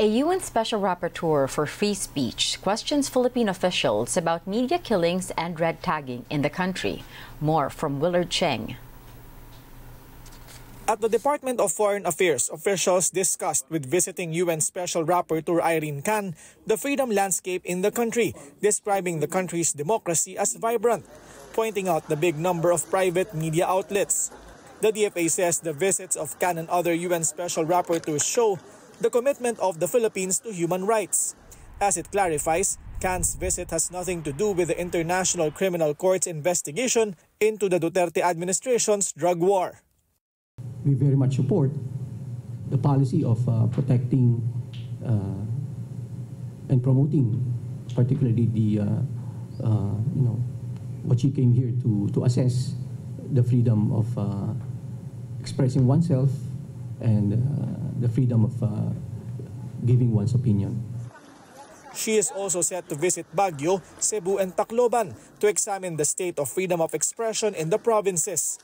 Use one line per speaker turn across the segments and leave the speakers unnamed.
A UN Special Rapporteur for Free Speech questions Philippine officials about media killings and red tagging in the country. More from Willard Cheng.
At the Department of Foreign Affairs, officials discussed with visiting UN Special Rapporteur Irene Khan the freedom landscape in the country, describing the country's democracy as vibrant, pointing out the big number of private media outlets. The DFA says the visits of Khan and other UN Special Rapporteurs show the commitment of the Philippines to human rights. As it clarifies, Khan's visit has nothing to do with the International Criminal Court's investigation into the Duterte administration's drug war.
We very much support the policy of uh, protecting uh, and promoting, particularly the, uh, uh you know, what she came here to, to assess the freedom of uh, expressing oneself and uh, the freedom of uh, giving one's opinion.
She is also set to visit Baguio, Cebu, and Tacloban to examine the state of freedom of expression in the provinces.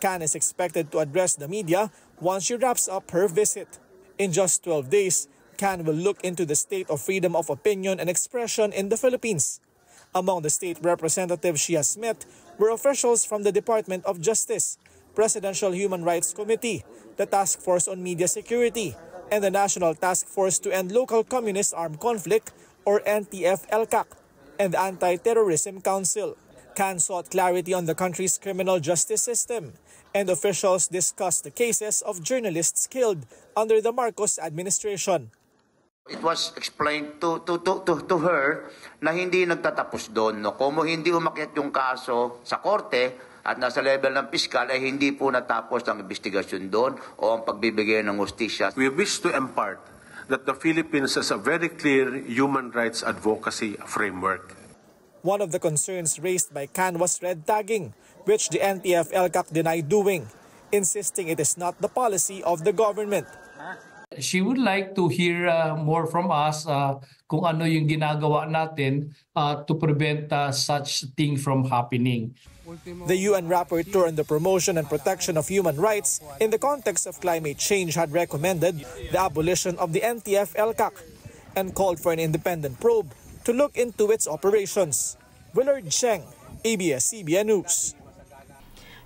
Khan is expected to address the media once she wraps up her visit. In just 12 days, Khan will look into the state of freedom of opinion and expression in the Philippines. Among the state representatives she has met were officials from the Department of Justice, Presidential Human Rights Committee, the Task Force on Media Security, and the National Task Force to End Local Communist Armed Conflict, or NTF-ELCAC, and the Anti-Terrorism Council. Khan sought clarity on the country's criminal justice system, and officials discussed the cases of journalists killed under the Marcos administration.
It was explained to, to, to, to, to her na hindi nagtatapos doon. No? Kung hindi umakyat yung kaso sa korte, at nasa level ng piskal ay hindi po natapos ang investigasyon doon o ang pagbibigay ng hustisya.
We wish to impart that the Philippines has a very clear human rights advocacy framework.
One of the concerns raised by Khan was red tagging, which the NTF-ELCAC denied doing, insisting it is not the policy of the government.
She would like to hear uh, more from us uh, kung ano yung ginagawa natin uh, to prevent uh, such thing from happening.
The UN Rapporteur on the Promotion and Protection of Human Rights in the context of climate change had recommended the abolition of the NTF-ELCAC and called for an independent probe to look into its operations. Willard Cheng, ABS-CBN News.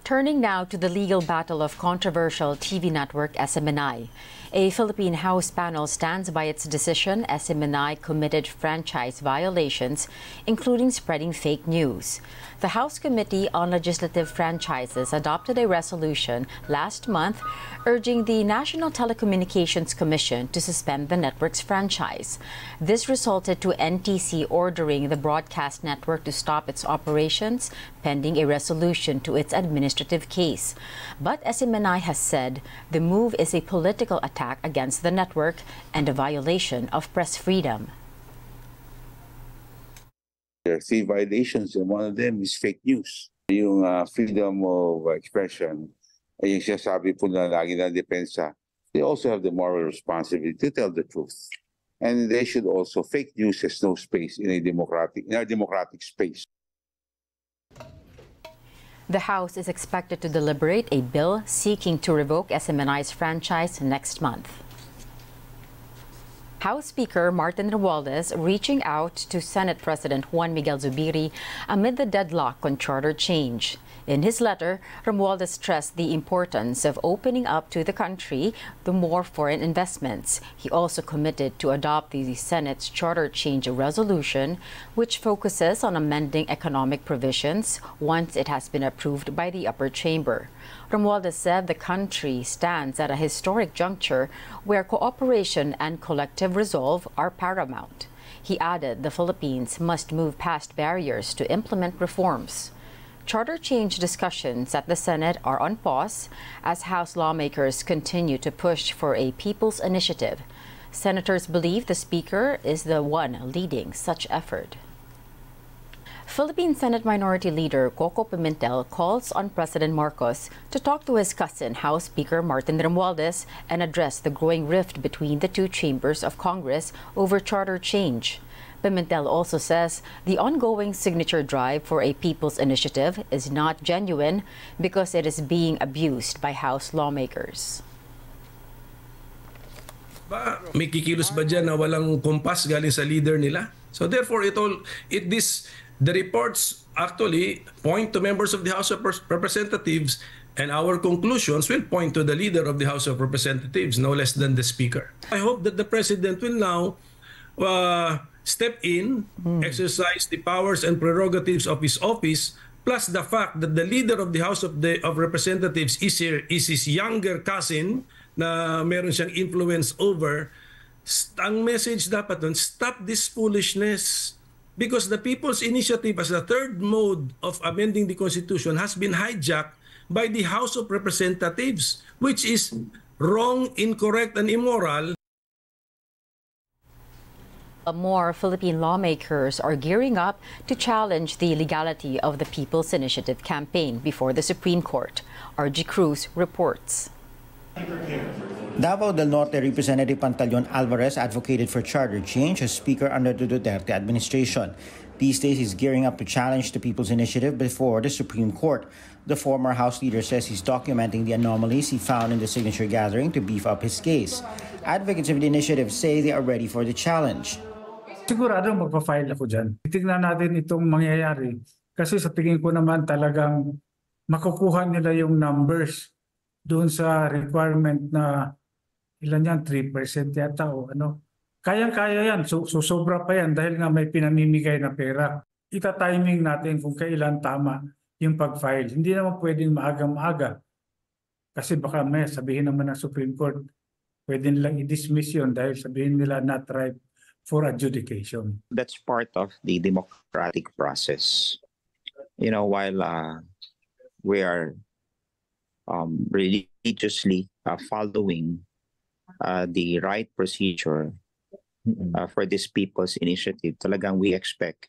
Turning now to the legal battle of controversial TV network SMNI. A Philippine House panel stands by its decision as SMNI committed franchise violations, including spreading fake news. The House Committee on Legislative Franchises adopted a resolution last month urging the National Telecommunications Commission to suspend the network's franchise. This resulted to NTC ordering the broadcast network to stop its operations pending a resolution to its administrative case. But SMNI has said the move is a political attack against the network and a violation of press freedom.
There are three violations and one of them is fake news. Yung uh, freedom of expression, yung sinasabi po na lagi depensa, they also have the moral responsibility to tell the truth. And they should also, fake news has no space in a democratic, in a democratic space.
The House is expected to deliberate a bill seeking to revoke SMNI's franchise next month. House Speaker Martin Romualdez reaching out to Senate President Juan Miguel Zubiri amid the deadlock on charter change. In his letter, Romualdez stressed the importance of opening up to the country the more foreign investments. He also committed to adopt the Senate's charter change resolution, which focuses on amending economic provisions once it has been approved by the upper chamber. Romualdez said the country stands at a historic juncture where cooperation and collective resolve are paramount. He added the Philippines must move past barriers to implement reforms. Charter change discussions at the Senate are on pause as House lawmakers continue to push for a people's initiative. Senators believe the Speaker is the one leading such effort. Philippine Senate Minority Leader Coco Pimentel calls on President Marcos to talk to his cousin, House Speaker Martin Romualdez, and address the growing rift between the two chambers of Congress over charter change. Pimentel also says the ongoing signature drive for a people's initiative is not genuine because it is being abused by House lawmakers.
ba may kikilos ba diyan na walang kumpas galing sa leader nila? So therefore it all it this the reports actually point to members of the House of Representatives and our conclusions will point to the leader of the House of Representatives no less than the speaker. I hope that the president will now uh, step in, exercise the powers and prerogatives of his office plus the fact that the leader of the House of the of Representatives is, here, is his younger cousin na meron siyang influence over, ang message dapat doon, stop this foolishness. Because the People's Initiative as the third mode of amending the Constitution has been hijacked by the House of Representatives, which is wrong, incorrect, and immoral.
Uh, more Philippine lawmakers are gearing up to challenge the legality of the People's Initiative campaign before the Supreme Court. RG Cruz reports.
Davao del Norte Representative Pantaleon Alvarez advocated for charter change as Speaker under the Duterte administration. These days, he's gearing up to challenge the People's Initiative before the Supreme Court. The former House leader says he's documenting the anomalies he found in the signature gathering to beef up his case. Advocates of the initiative say they are ready for the challenge.
Sigurado magpa-file ako dyan. Tignan natin itong mangyayari. Kasi sa tingin ko naman talagang makukuha nila yung numbers doon sa requirement na ilan yan, 3% yata o ano. Kayang-kaya yan, so, so sobra pa yan dahil nga may pinamimigay na pera. Ita-timing natin kung kailan tama yung pag-file. Hindi naman pwedeng maaga-maaga. Kasi baka may sabihin naman ng Supreme Court, pwede nilang i-dismiss yun dahil sabihin nila not right for adjudication.
That's part of the democratic process. You know, while uh, we are um, religiously uh, following uh, the right procedure uh, for this people's initiative, talagang we expect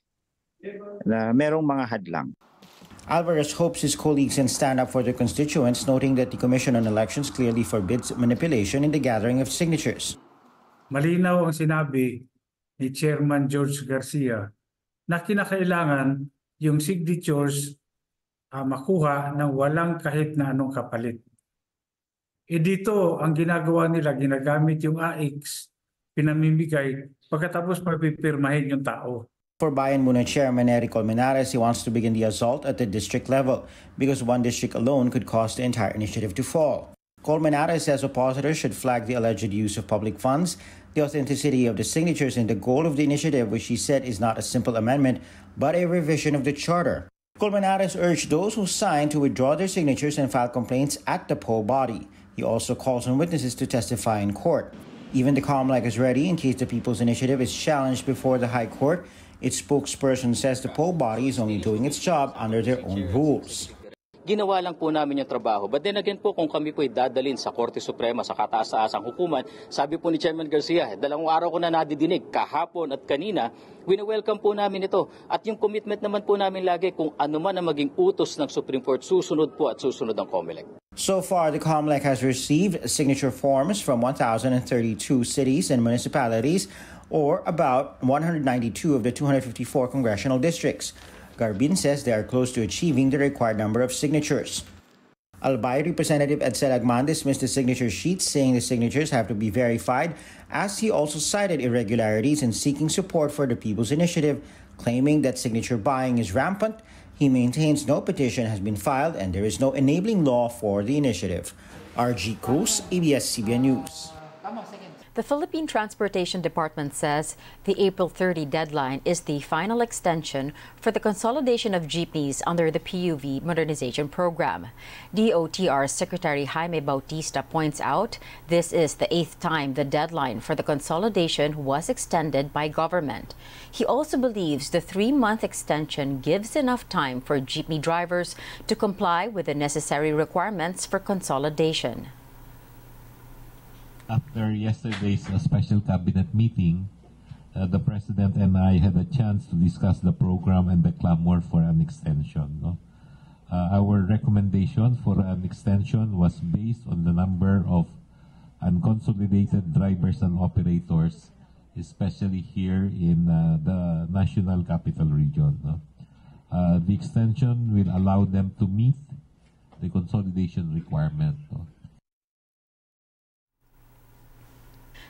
na merong mga hadlang.
Alvarez hopes his colleagues can stand up for their constituents, noting that the Commission on Elections clearly forbids manipulation in the gathering of signatures.
Malinaw ang sinabi ni Chairman George Garcia na kinakailangan yung signatures uh, makuha ng walang kahit na anong kapalit. E dito, ang ginagawa nila, ginagamit yung AX, pinamimigay, pagkatapos mapipirmahin yung tao.
For Bayan Muna Chairman Neri Colmenares, he wants to begin the assault at the district level because one district alone could cause the entire initiative to fall. Colmenares says oppositors should flag the alleged use of public funds, the authenticity of the signatures, and the goal of the initiative, which he said is not a simple amendment but a revision of the charter. Colmenares urged those who signed to withdraw their signatures and file complaints at the poll body. He also calls on witnesses to testify in court. Even the COMLEC is ready in case the People's Initiative is challenged before the High Court. Its spokesperson says the poll body is only doing its job under their own rules.
ginawa lang po namin yung trabaho. But then again po, kung kami po dadalhin sa Korte Suprema, sa kataas-taasang hukuman, sabi po ni Chairman Garcia, dalawang araw ko na nadidinig, kahapon at kanina, wini-welcome po namin ito. At yung commitment naman po namin lagi, kung ano man ang maging utos ng Supreme Court, susunod po at susunod ang COMELEC.
So far, the COMELEC has received signature forms from 1,032 cities and municipalities, or about 192 of the 254 congressional districts. Garbin says they are close to achieving the required number of signatures. Albay Representative Edcel Lagman dismissed the signature sheets, saying the signatures have to be verified, as he also cited irregularities in seeking support for the People's Initiative, claiming that signature buying is rampant. He maintains no petition has been filed and there is no enabling law for the initiative. RG Cruz, ABS-CBN News.
The Philippine Transportation Department says the April 30 deadline is the final extension for the consolidation of jeepneys under the PUV modernization program. DOTR Secretary Jaime Bautista points out this is the eighth time the deadline for the consolidation was extended by government. He also believes the three-month extension gives enough time for jeepney drivers to comply with the necessary requirements for consolidation
after yesterday's uh, special cabinet meeting, uh, the president and I had a chance to discuss the program and the clamor for an extension. No? Uh, our recommendation for an extension was based on the number of unconsolidated drivers and operators, especially here in uh, the National Capital Region. No? Uh, the extension will allow them to meet the consolidation requirement. No?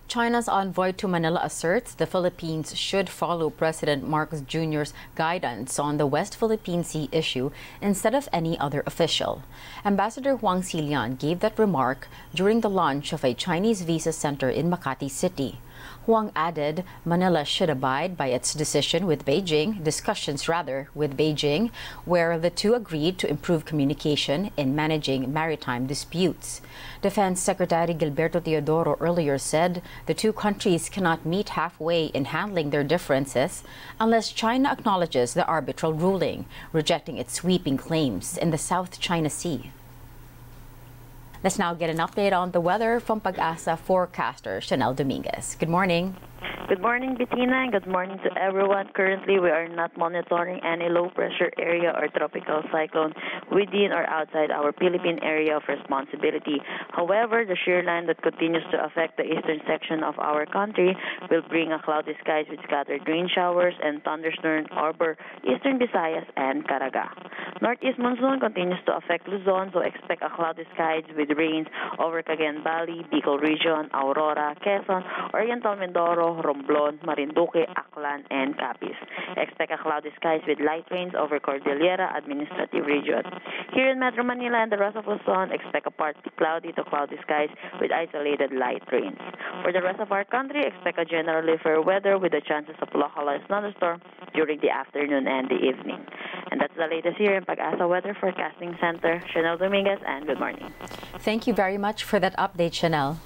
China's envoy to Manila asserts the Philippines should follow President Marcos Jr.'s guidance on the West Philippine Sea issue instead of any other official. Ambassador Huang Xilian gave that remark during the launch of a Chinese visa center in Makati City. Huang added Manila should abide by its decision with Beijing, discussions rather, with Beijing, where the two agreed to improve communication in managing maritime disputes. Defense Secretary Gilberto Teodoro earlier said the two countries cannot meet halfway in handling their differences unless China acknowledges the arbitral ruling, rejecting its sweeping claims in the South China Sea. Let's now get an update on the weather from Pag-asa forecaster Chenel Dominguez. Good morning.
Good morning, Bettina, and good morning to everyone. Currently, we are not monitoring any low pressure area or tropical cyclone within or outside our Philippine area of responsibility. However, the shear line that continues to affect the eastern section of our country will bring a cloudy skies with scattered rain showers and thunderstorms over eastern Visayas and Caraga. Northeast monsoon continues to affect Luzon, so expect a cloudy skies with rains over Cagayan Valley, Bicol region, Aurora, Quezon, Oriental Mindoro, Romblon, Marinduque, Aklan, and Capiz. Expect a cloudy skies with light rains over Cordillera Administrative Region. Here in Metro Manila and the rest of Luzon, expect a partly cloudy to cloudy skies with isolated light rains. For the rest of our country, expect a generally fair weather with the chances of localized thunderstorm during the afternoon and the evening. And that's the latest here in Pag-asa Weather Forecasting Center. Chenel Dominguez, and good morning.
Thank you very much for that update, Chenel.